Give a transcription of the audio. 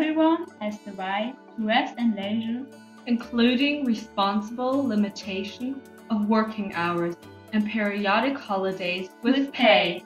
everyone has the right to rest and leisure, including responsible limitation of working hours and periodic holidays with pay.